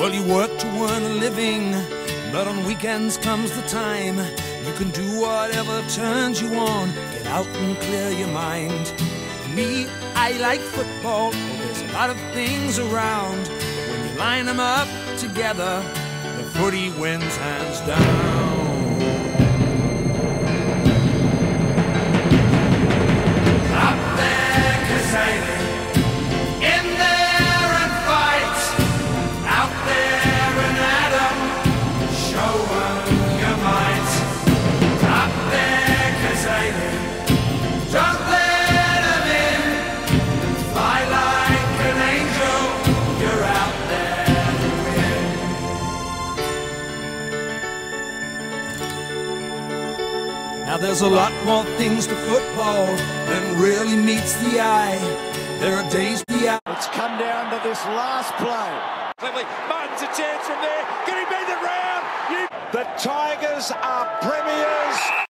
Well, you work to earn a living, but on weekends comes the time you can do whatever turns you on. Get out and clear your mind. For Me, I like football. There's a lot of things around. But when you line them up together, the footy wins hands down. Now there's a lot more things to football than really meets the eye. There are days the eye. It's come down to this last play. Cleverly, Martin's a chance from there. Can he beat the round? You The Tigers are premiers.